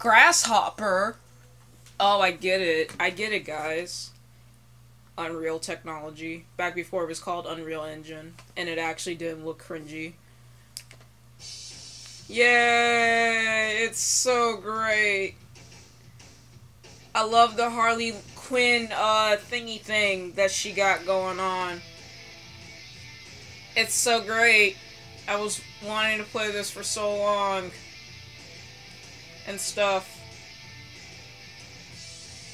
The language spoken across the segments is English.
Grasshopper? Oh, I get it. I get it, guys. Unreal technology. Back before it was called Unreal Engine. And it actually didn't look cringy. Yay! It's so great. I love the Harley Quinn uh thingy thing that she got going on. It's so great. I was wanting to play this for so long. And stuff.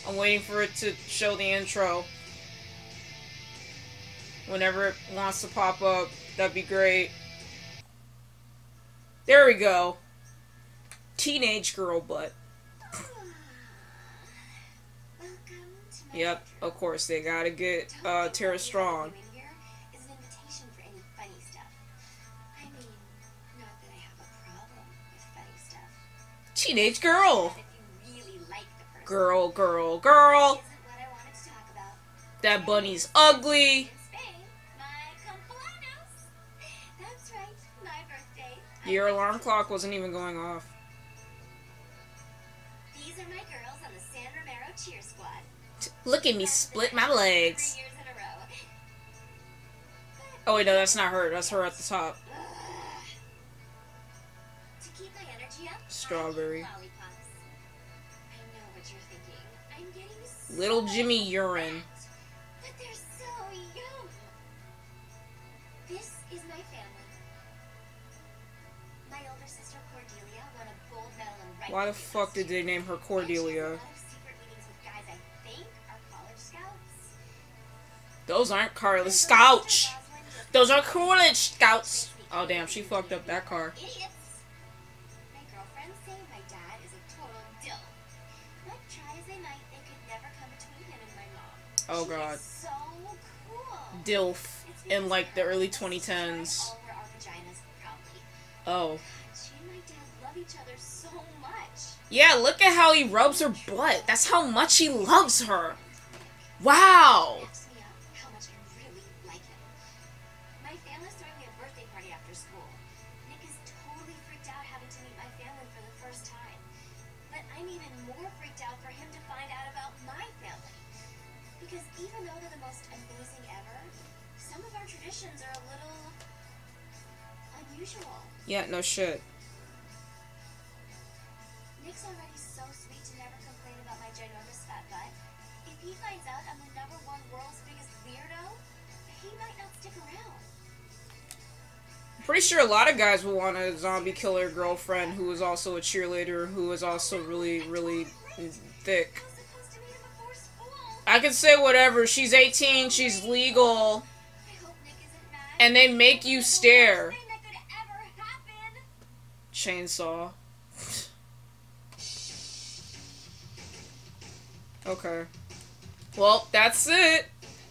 I'm waiting for it to show the intro. Whenever it wants to pop up, that'd be great. There we go. Teenage girl butt. Yep, of course they gotta get uh, Tara Strong. Teenage girl. Girl, girl, girl. That bunny's ugly. Your alarm clock wasn't even going off. These are my girls on the San Romero cheer squad. Look at me split my legs. Three years in a row. Oh wait, no, that's not her. That's her at the top. So Little Jimmy urine. fat, But they're so young. This is my family. My older sister Cordelia won a gold medal in rugby Why the fuck did they name her And she has Cordelia? a lot of secret meetings with guys I think are college scouts. Those aren't Carla Scouts. brother Rosalind just Those are college scouts. Oh damn, she fucked up that car. Oh god. so cool. Dilf in like the early sisters 2010s. all over our vaginas proudly. Oh. She and my dad love each other so. Yeah, look at how he rubs her butt. That's how much he loves her. Wow. Yeah, no shit. Nick's already so sweet to never complain about my ginormous fat butt. If he finds out I'm the number one world's biggest weirdo, he might not stick around. Pretty sure a lot of guys will want a zombie killer girlfriend who is also a cheerleader who is also really, really thick. I was supposed to meet him before school. I can say whatever. She's 18, she's legal, I hope Nick isn't mad. and they make you stare. Worst thing that could ever happen. Chainsaw. Okay. Well, that's it.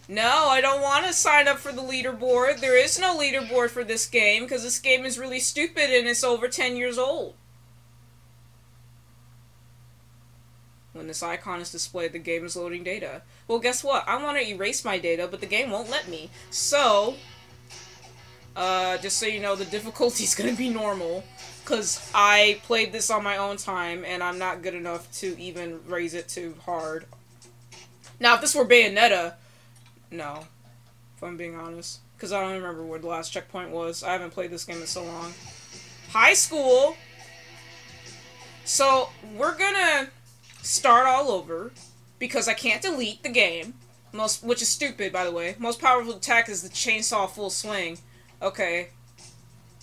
No, I don't want to sign up for the leaderboard. There is no leaderboard for this game because this game is really stupid and it's over 10 years old. When this icon is displayed, the game is loading data. Well, guess what? I want to erase my data, but the game won't let me. So, uh, just so you know, the difficulty is going to be normal. Because I played this on my own time, and I'm not good enough to even raise it to hard. Now, if this were Bayonetta, no. If I'm being honest. Because I don't remember where the last checkpoint was. I haven't played this game in so long. High school! So, we're gonna start all over. Because I can't delete the game. Most, which is stupid, by the way. Most powerful attack is the chainsaw full swing. Okay,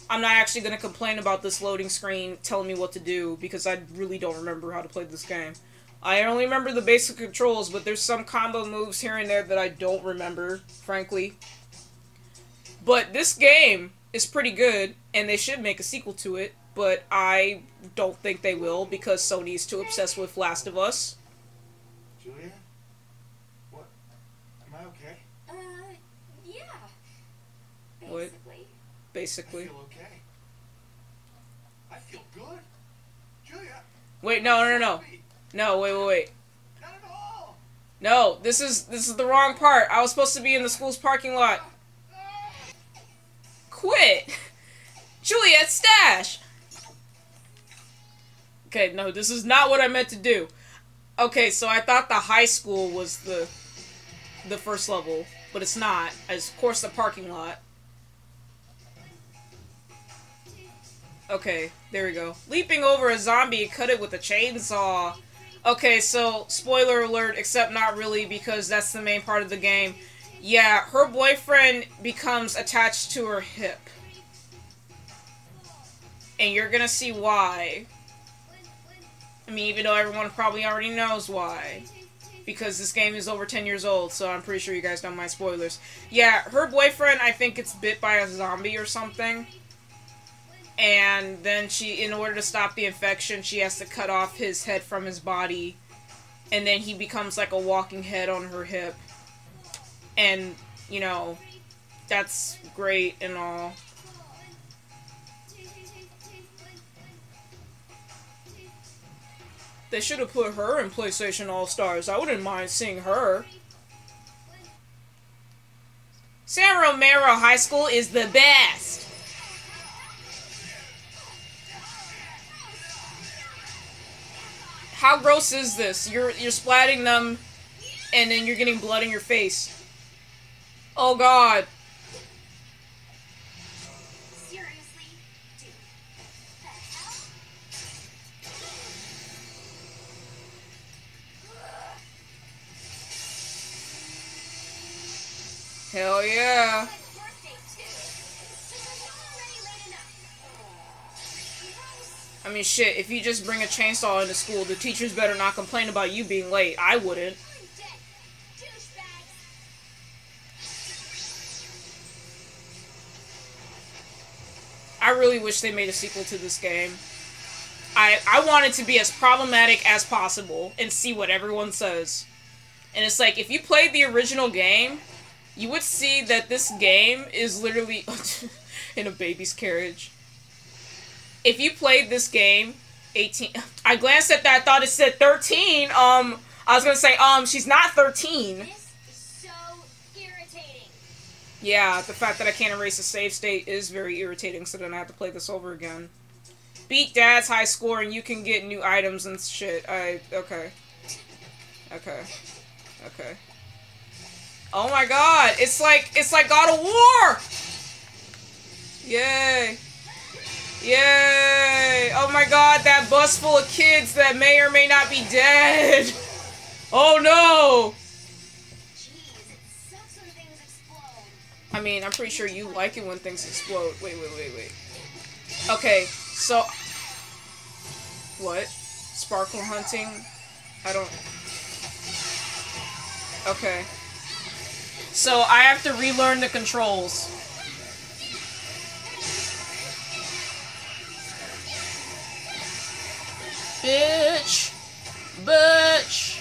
I'm not actually going to complain about this loading screen telling me what to do because I really don't remember how to play this game. I only remember the basic controls, but there's some combo moves here and there that I don't remember, frankly. But this game is pretty good, and they should make a sequel to it, but I don't think they will because Sony's too obsessed with Last of Us. Julia? What? Am I okay? Uh, yeah. What? Basically. I feel okay. I feel good. Julia? Wait, no, no, no. No, wait, wait, wait. Not at all. No, this is this is the wrong part. I was supposed to be in the school's parking lot. Quit! Juliet Stash! Okay, no, this is not what I meant to do. Okay, so I thought the high school was the the first level, but it's not. It's of course the parking lot. Okay, there we go. Leaping over a zombie, cut it with a chainsaw. Okay, so spoiler alert, except not really because that's the main part of the game. Yeah, her boyfriend becomes attached to her hip. And you're gonna see why. I mean, even though everyone probably already knows why. Because this game is over 10 years old, so I'm pretty sure you guys don't mind spoilers. Yeah, her boyfriend, I think, gets bit by a zombie or something. And then she, in order to stop the infection, she has to cut off his head from his body. And then he becomes like a walking head on her hip. And, you know, that's great and all. They should have put her in PlayStation All Stars. I wouldn't mind seeing her. San Romero High School is the best. How gross is this? You're you're splatting them and then you're getting blood in your face. Oh god. Shit, if you just bring a chainsaw into school, the teachers better not complain about you being late. I wouldn't. I really wish they made a sequel to this game. I I want it to be as problematic as possible and see what everyone says. And it's like if you played the original game, you would see that this game is literally in a baby's carriage. If you played this game, 18 I glanced at that, thought it said 13. Um I was going to say um she's not 13. This is so. Yeah, the fact that I can't erase a save state is very irritating, so then I have to play this over again. Beat Dad's high score and you can get new items and shit. I okay. Okay. Okay. Oh my god, it's like it's like God of War! Yay. Yay! Oh my god, that bus full of kids that may or may not be dead! Oh no! I mean, I'm pretty sure you like it when things explode. Wait, wait, wait, wait. Okay, so. What? Sparkle hunting? I don't. Okay. So I have to relearn the controls. Bitch! Bitch!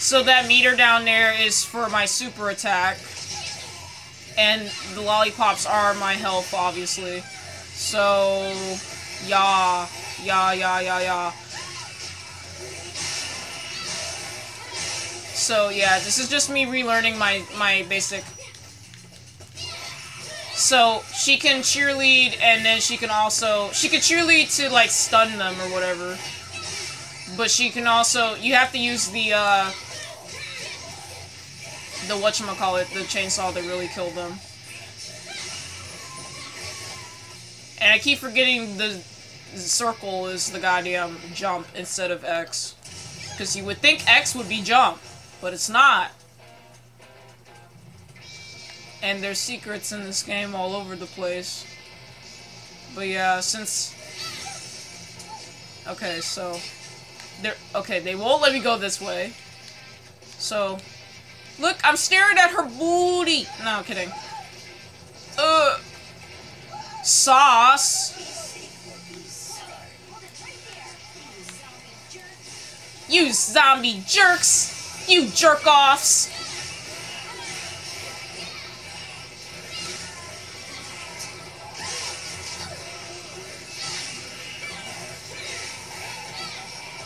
So that meter down there is for my super attack. And the lollipops are my health, obviously. So, yeah, yeah, yeah, yeah, yeah. So yeah, this is just me relearning my my basic. So she can cheerlead, and then she can also she can cheerlead to like stun them or whatever. But she can also you have to use the uh the whatchamacallit, the chainsaw that really killed them. And I keep forgetting the circle is the goddamn jump instead of X. Because you would think X would be jump, but it's not. And there's secrets in this game all over the place. But yeah, since... Okay, so... They're... Okay, they won't let me go this way. So... Look, I'm staring at her booty! No, I'm kidding. Uh... Sauce! You zombie jerks! You jerk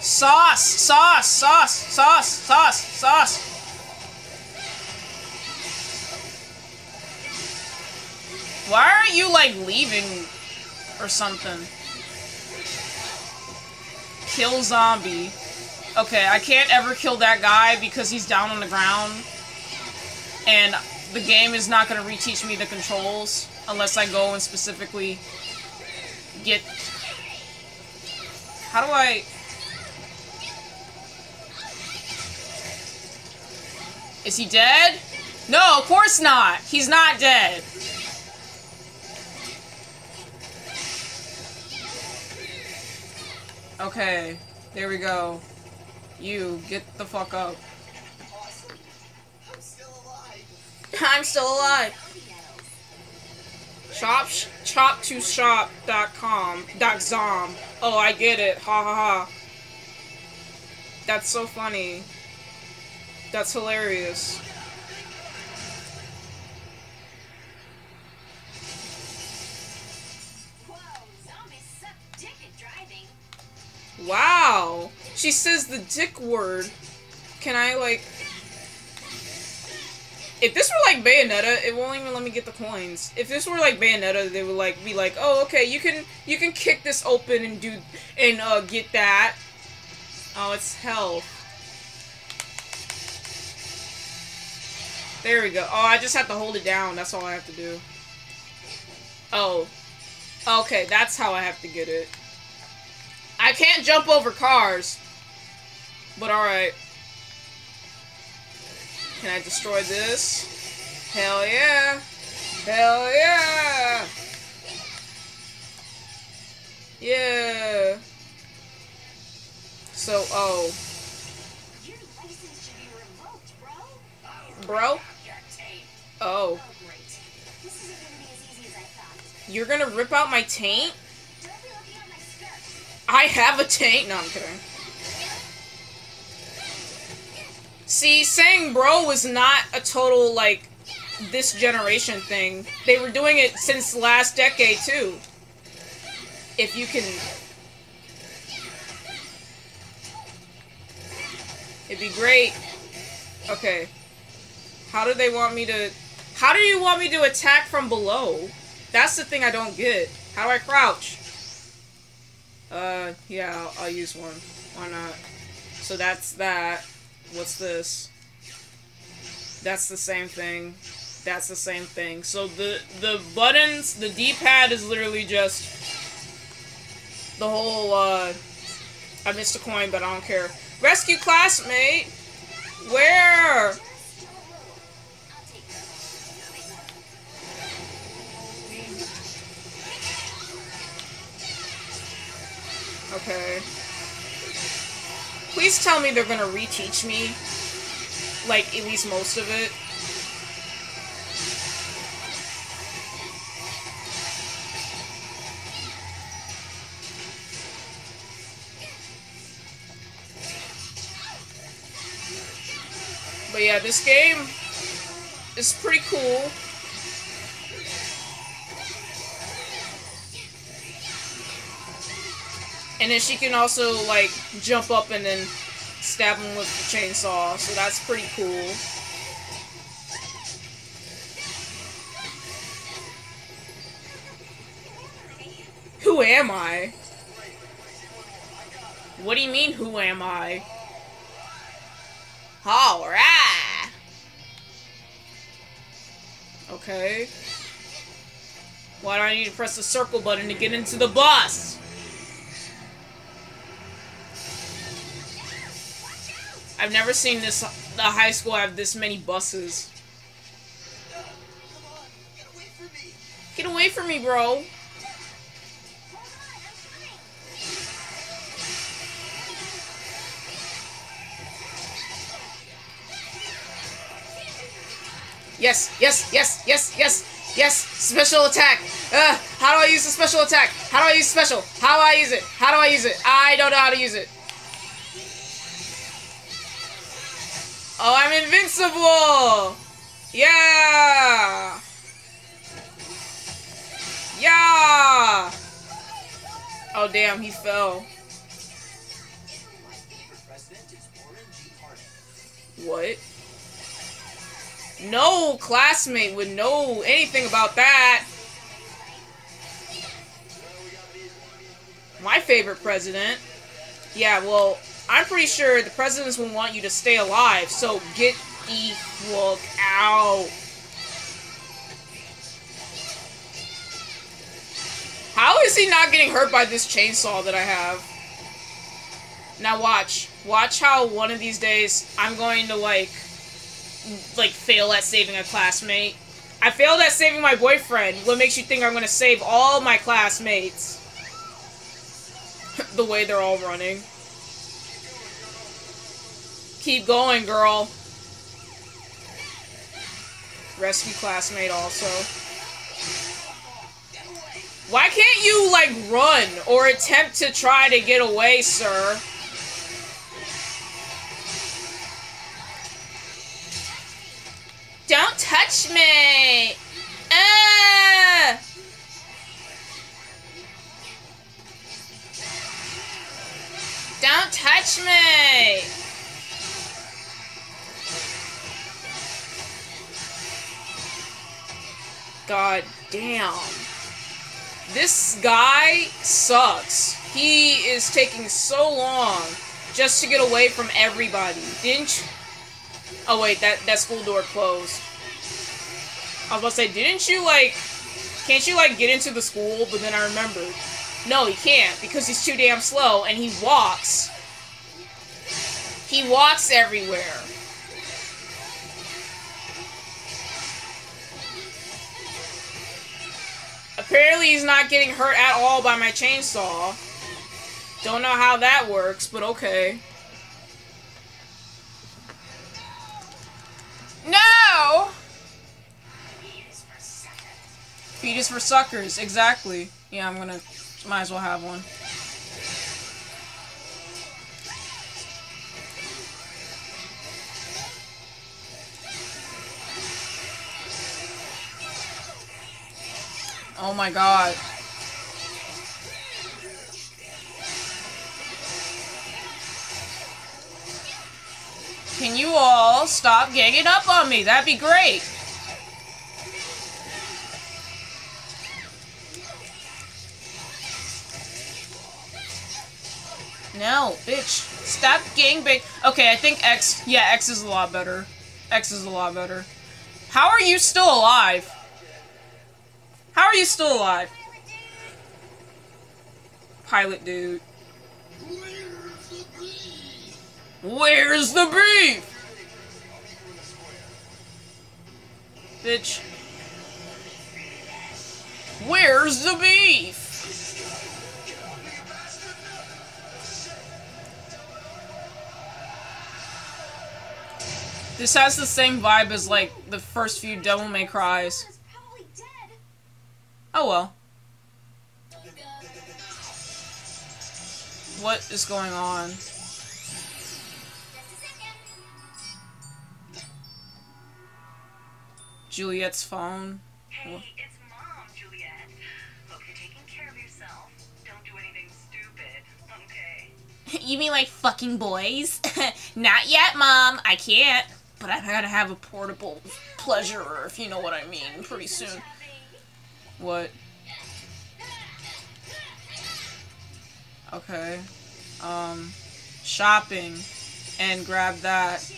Sauce! Sauce! Sauce! Sauce! Sauce! Sauce! Why aren't you like leaving or something? Kill zombie. Okay, I can't ever kill that guy because he's down on the ground. And the game is not going to reteach me the controls unless I go and specifically get... How do I... Is he dead? No, of course not. He's not dead. Okay, there we go. You, get the fuck up. I'm still alive. Shop, chop to shop.com, dot zom. Oh, I get it. Ha ha ha. That's so funny. That's hilarious. Wow. She says the dick word. Can I, like... If this were like Bayonetta, it won't even let me get the coins. If this were like Bayonetta, they would like be like, "Oh, okay, you can you can kick this open and do and uh get that." Oh, it's health. There we go. Oh, I just have to hold it down. That's all I have to do. Oh. Okay, that's how I have to get it. I can't jump over cars. But alright. Can I destroy this? Hell yeah! Hell yeah! Yeah! So, oh. Your license should be revoked, bro. Oh. You're gonna rip out my taint? I have a taint. No, I'm kidding. See, saying bro was not a total, like, this generation thing. They were doing it since last decade, too. If you can... It'd be great. Okay. How do they want me to... How do you want me to attack from below? That's the thing I don't get. How do I crouch? Uh, yeah, I'll, I'll use one. Why not? So that's that. What's this? That's the same thing. That's the same thing. So the the buttons, the D-pad is literally just the whole. uh... I missed a coin, but I don't care. Rescue classmate. Where? Okay. Please tell me they're gonna reteach me, like, at least most of it. But yeah, this game is pretty cool. And then she can also, like, jump up and then stab him with the chainsaw, so that's pretty cool. Who am I? What do you mean, who am I? Alright! Okay. Why do I need to press the circle button to get into the bus? I've never seen this the high school have this many buses. Get away from me. Get away from me, bro. Yes, yes, yes, yes, yes, yes. Special attack. Uh, how do I use the special attack? How do I use special? How do I use it? How do I use it? I don't know how to use it. Oh, I'm invincible. Yeah. Yeah. Oh, damn, he fell. What? No classmate would know anything about that. My favorite president. Yeah, well, I'm pretty sure the presidents will want you to stay alive, so get the fuck out. How is he not getting hurt by this chainsaw that I have? Now watch. Watch how one of these days I'm going to like like fail at saving a classmate. I failed at saving my boyfriend. What makes you think I'm gonna save all my classmates? the way they're all running. Keep going, girl. Rescue classmate also. Why can't you, like, run or attempt to try to get away, sir? Don't touch me! Ah! Don't touch me! God damn. This guy sucks. He is taking so long just to get away from everybody. Didn't you? Oh wait, that, that school door closed. I was about to say, didn't you like... Can't you like get into the school? But then I remembered. No, he can't because he's too damn slow and he walks. He walks everywhere. Apparently he's not getting hurt at all by my chainsaw. Don't know how that works, but okay. No! Fetus for suckers, exactly. Yeah, I'm gonna, might as well have one. Oh my god. Can you all stop ganging up on me? That'd be great. No, bitch. Stop gangbang. Okay, I think X. Yeah, X is a lot better. X is a lot better. How are you still alive? How are you still alive? Pilot dude. Where's the beef? Bitch. Where's the beef? This has the same vibe as like the first few Devil May Cries. He's probably dead. Oh well. What is going on? Just a second. Juliet's phone. Hey, it's Mom, Juliet. Hope you're taking care of yourself. Don't do anything stupid, okay? You mean like fucking boys? Not yet, Mom. I can't. But I gotta have a portable pleasurer, if you know what I mean, pretty soon. What? Okay. Um, shopping. And grab that.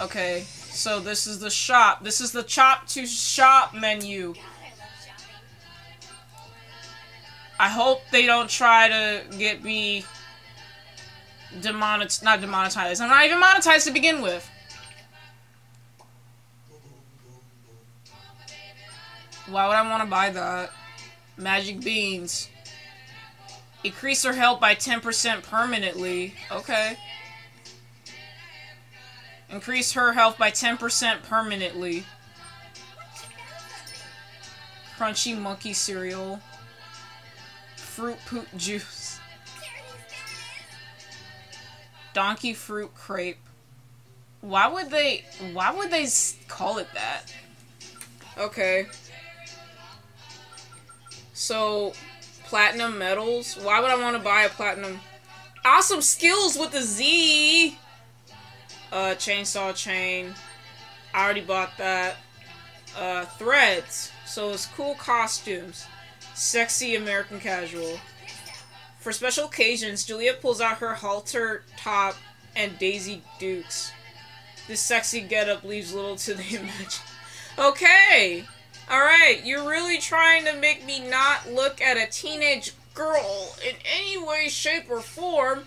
Okay. So this is the shop. This is the chop to shop menu. I. Hope they don't try to get me demonetized. Not demonetized. I'm not even monetized to begin with. Why would I want to buy that? Magic beans. Increase her health by 10% permanently. Okay. Increase her health by 10% permanently. Crunchy monkey cereal. Fruit poop juice. Donkey fruit crepe. Why would they? Why would they call it that? Okay. So, platinum medals. Why would I want to buy a platinum? Awesome skills with the Z. Uh, chainsaw chain. I already bought that. Uh, threads. So it's cool costumes. Sexy American casual. For special occasions, Juliet pulls out her halter top and Daisy Dukes. This sexy getup leaves little to the image. Okay! Alright, you're really trying to make me not look at a teenage girl in any way, shape, or form.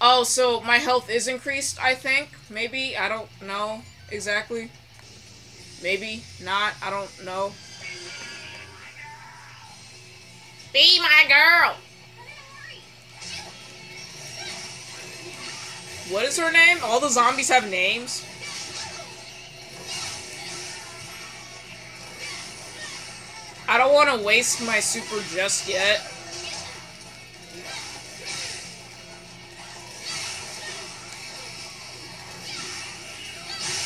Oh, so my health is increased, I think? Maybe? I don't know exactly. Maybe not. I don't know. Be my girl! What is her name? All the zombies have names? I don't want to waste my super just yet.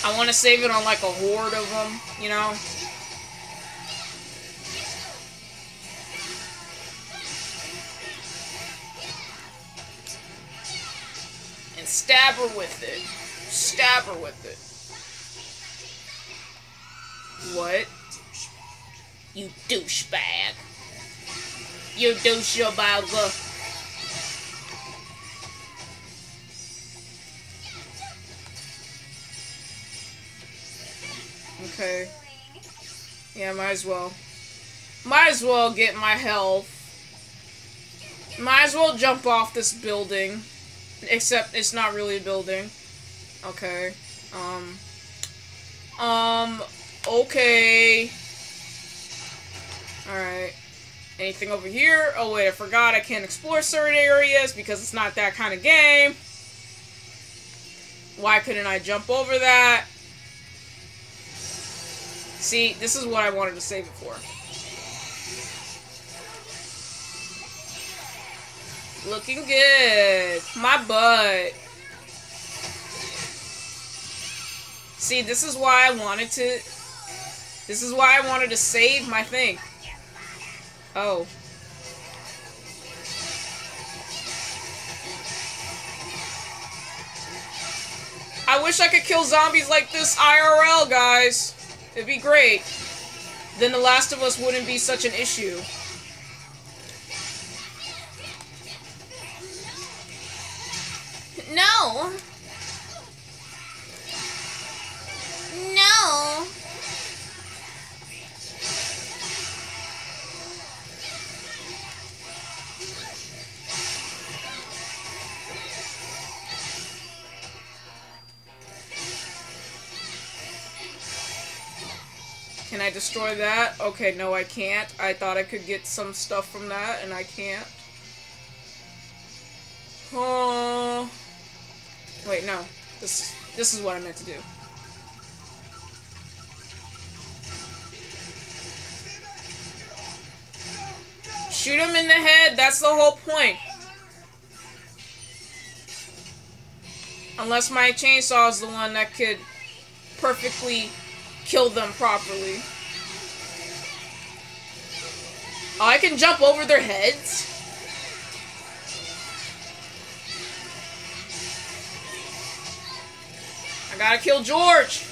I want to save it on like a horde of them, you know? And stab her with it. Stab her with it. What? You douchebag. You douchebag. Okay. Yeah, might as well. Might as well get my health. Might as well jump off this building. Except it's not really a building. Okay. Um. Um. Okay. Alright. Anything over here? Oh wait, I forgot I can't explore certain areas because it's not that kind of game. Why couldn't I jump over that? See, this is what I wanted to save it for. Looking good. My butt. See, this is why I wanted to... This is why I wanted to save my thing. Oh. I wish I could kill zombies like this IRL, guys. It'd be great. Then The Last of Us wouldn't be such an issue. No. No. Can I destroy that? Okay, no I can't. I thought I could get some stuff from that, and I can't. Oh. Wait, no. This, this is what I meant to do. Shoot him in the head, that's the whole point. Unless my chainsaw is the one that could perfectly kill them properly. Oh, I can jump over their heads? I gotta kill George!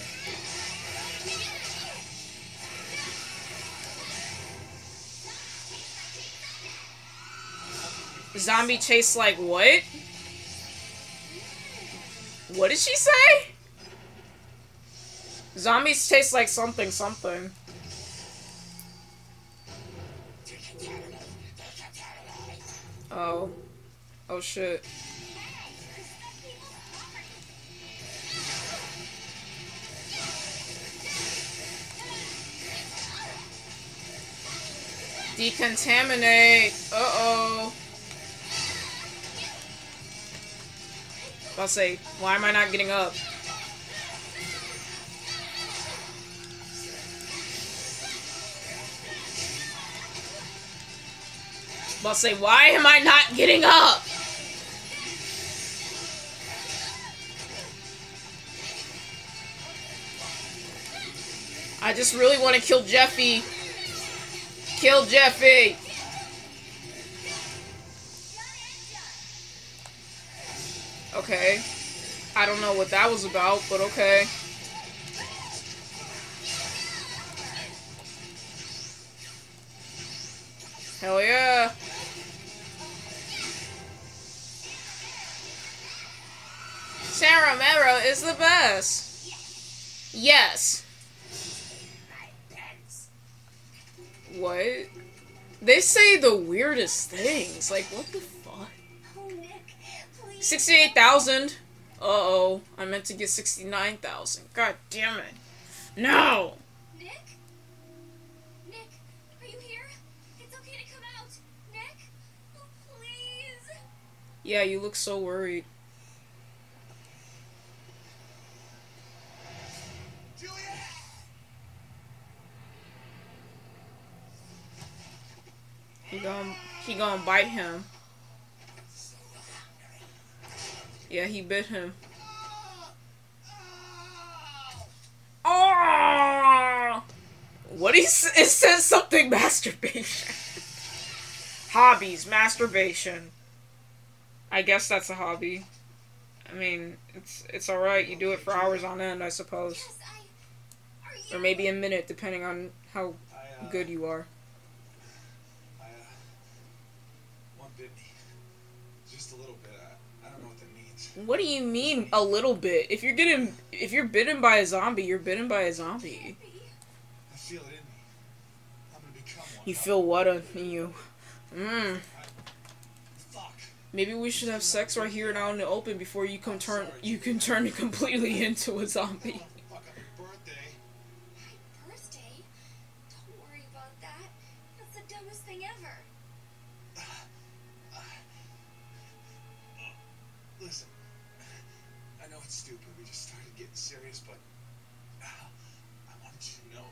Zombie chase like what? What did she say? Zombies taste like something something. Oh. Oh shit. Decontaminate. Uh-oh. I'll say, why am I not getting up? I'll say, why am I not getting up? I just really want to kill Jeffy. Kill Jeffy. Okay. I don't know what that was about, but okay. Hell yeah. San Romero is the best. Yes. What? They say the weirdest things. Like, what the fuck? Oh, 68,000. Uh oh. I meant to get 69,000. God damn it. No! Nick? Nick, are you here? It's okay to come out. Nick? Oh, please. Yeah, you look so worried. Juliet! He gonna, he gonna bite him. Yeah, he bit him. Oh! What he it says something masturbation. Hobbies, masturbation. I guess that's a hobby. I mean, it's it's all right. You do it for hours on end, I suppose, or maybe a minute, depending on how good you are. I, uh, one bit me. Just a little bit. I, I don't know what that means. What do you mean a little bit? If you're getting if you're bitten by a zombie, you're bitten by a zombie. I feel it in me. I'm gonna become one. You feel what in you? Mmm. Fuck. Maybe we should have sex right here and out in the open before you come turn you can turn completely into a zombie. Fuck up your birthday. My birthday? Don't worry about that. That's the dumbest thing ever. Uh, uh, uh, listen, Stupid. We just started getting serious, but uh, I wanted you to know.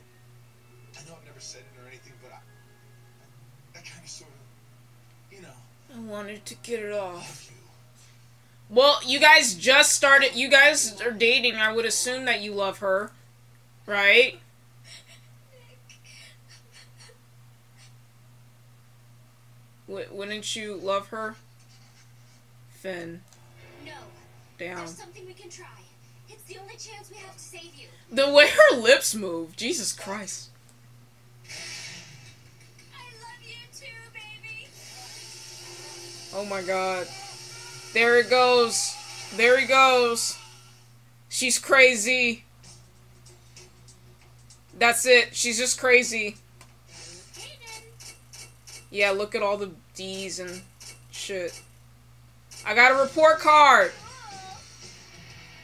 I know I've never said it or anything, but I, I, I kind of sort of, you know, I wanted to get it off. you. Well, you guys just started. You guys are dating. I would assume that you love her, right? W- wouldn't you love her, Finn? Damn. There's something we can try. It's the only chance we have to save you. The way her lips move, Jesus Christ. I love you too, baby. Oh my god. There it goes. There he goes. She's crazy. That's it. She's just crazy. Yeah, look at all the D's and shit. I got a report card.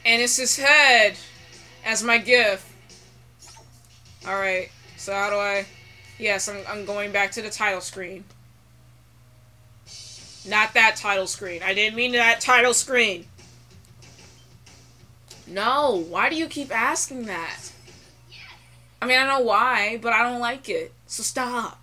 And it's his head as my gift. Alright, so how do I. Yes, I'm, I'm going back to the title screen. Not that title screen. I didn't mean that title screen. No, why do you keep asking that? I mean, I know why, but I don't like it. So stop.